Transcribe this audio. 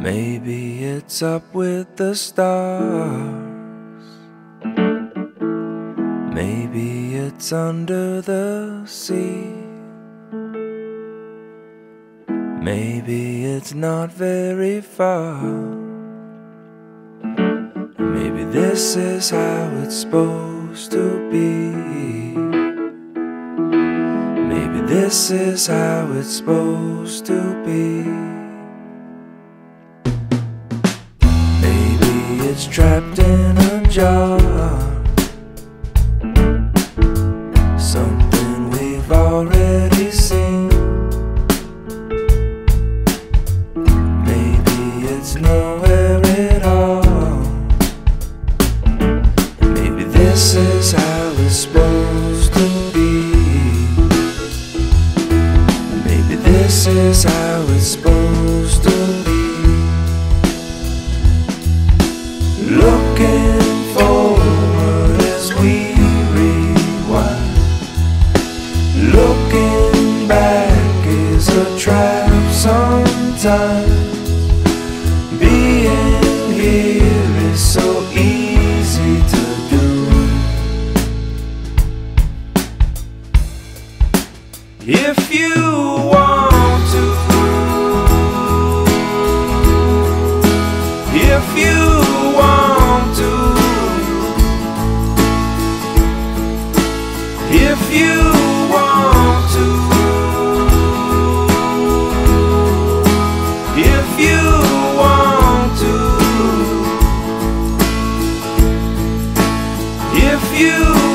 Maybe it's up with the stars. Maybe it's under the sea. Maybe it's not very far. Maybe this is how it's supposed to be. Maybe this is how it's supposed to be. It's trapped in a jar. Something we've already seen. Maybe it's nowhere at all. Maybe this is how it's supposed to be. Maybe this is how. sometimes. Being here is so easy to do. If you want you.